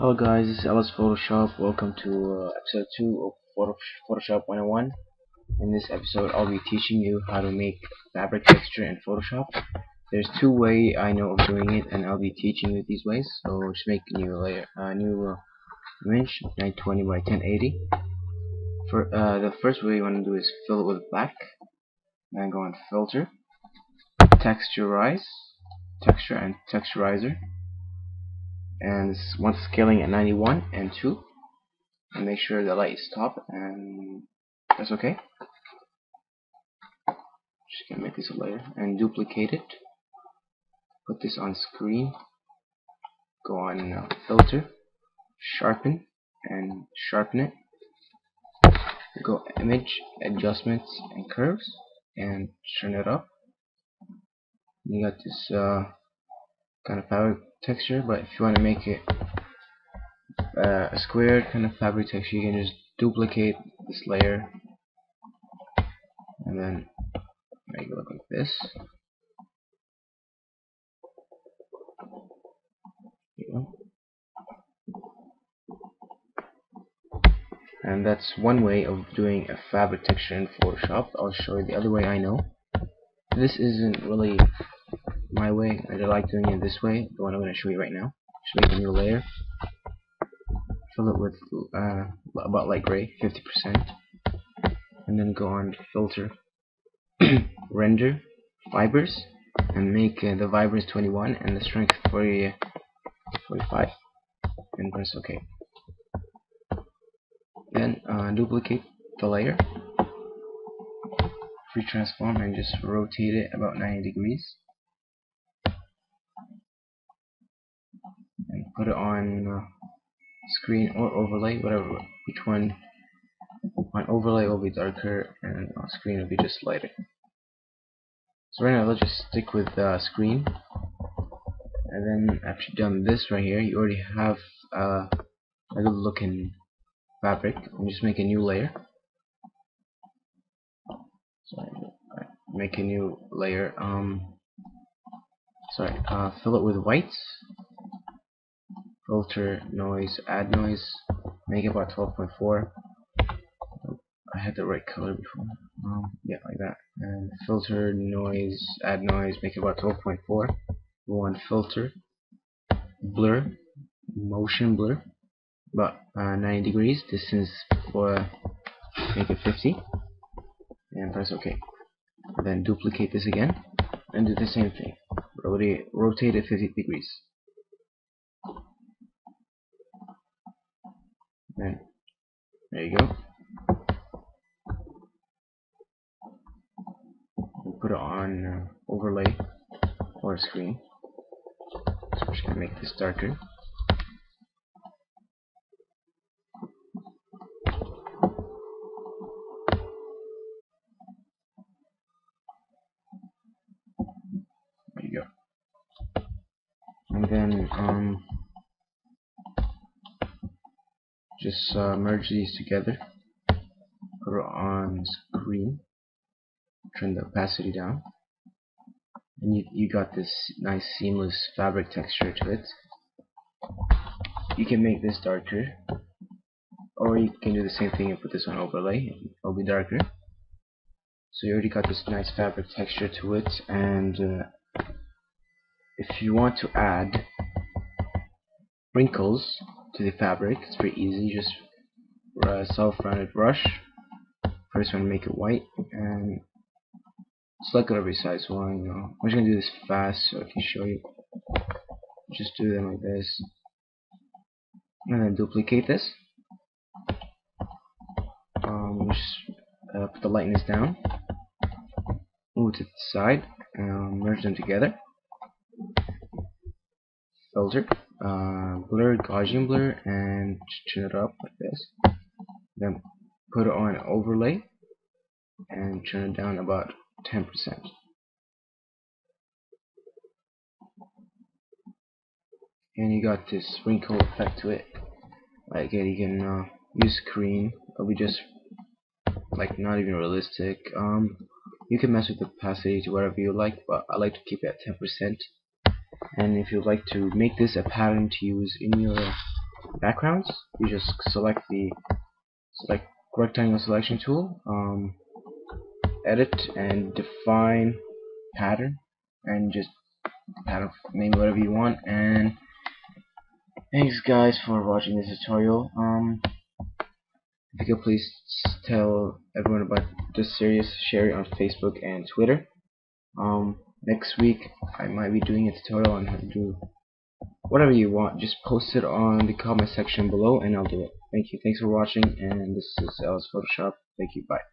Hello guys, this is LS Photoshop. Welcome to uh, episode 2 of Photoshop 101. In this episode, I'll be teaching you how to make fabric texture in Photoshop. There's two ways I know of doing it, and I'll be teaching you these ways. So just make a new layer, uh, new uh, image, 920 by 1080. For uh, the first way you want to do is fill it with black, then go on Filter, Texturize, Texture and Texturizer and want scaling at 91 and 2 and make sure the light is top and that's okay. Just gonna make this a layer and duplicate it. Put this on screen. Go on uh, filter. Sharpen and sharpen it. Go image adjustments and curves and turn it up. You got this uh, kind of fabric texture but if you want to make it uh, a squared kind of fabric texture you can just duplicate this layer. And then make it look like this. And that's one way of doing a fabric texture in Photoshop. I'll show you the other way I know. This isn't really my way. I like doing it this way, the one I'm going to show you right now. Just make a new layer. Fill it with uh, about light gray, 50%. And then go on filter, render, fibers, and make uh, the fibers 21 and the strength 40, 45. And press OK. Then uh, duplicate the layer free transform and just rotate it about 90 degrees and put it on uh, screen or overlay whatever which one on overlay will be darker and screen will be just lighter. So right now let's just stick with uh, screen. And then after you've done this right here you already have uh, a good looking fabric. And just make a new layer. Sorry make a new layer um sorry uh, fill it with white filter noise add noise make it about 12.4 I had the right color before. Um, yeah like that. And filter noise add noise make it about 12.4 go on filter blur motion blur about uh, 90 degrees. Distance for make it 50 and press OK. Then duplicate this again and do the same thing. Rotate, rotate it 50 degrees then there you go. We'll put it on uh, overlay or screen. So we're just gonna make this darker. There you go. and then um, just uh, merge these together put it on screen turn the opacity down and you, you got this nice seamless fabric texture to it. You can make this darker or you can do the same thing and put this on overlay it'll be darker. So you already got this nice fabric texture to it and uh, if you want to add wrinkles to the fabric, it's pretty easy. Just uh, self-rounded brush. First one, make it white, and select whatever size one. You I'm just gonna do this fast so I can show you. Just do them like this, and then duplicate this. Um, just uh, put the lightness down. Move to the side, and merge them together filter, uh, blur, Gaussian blur, and turn it up like this. Then put it on overlay and turn it down about 10%. And you got this wrinkle effect to it. Like you can uh, use screen. It'll be just like not even realistic. Um, you can mess with the opacity to whatever you like, but I like to keep it at 10% and if you'd like to make this a pattern to use in your backgrounds, you just select the select rectangle selection tool, um, edit and define pattern, and just pattern name whatever you want. And thanks guys for watching this tutorial. Um, if you could please tell everyone about this series, share it on Facebook and Twitter. Um, next week I might be doing a tutorial on how to do whatever you want. Just post it on the comment section below and I'll do it. Thank you. Thanks for watching and this is LS Photoshop. Thank you. Bye.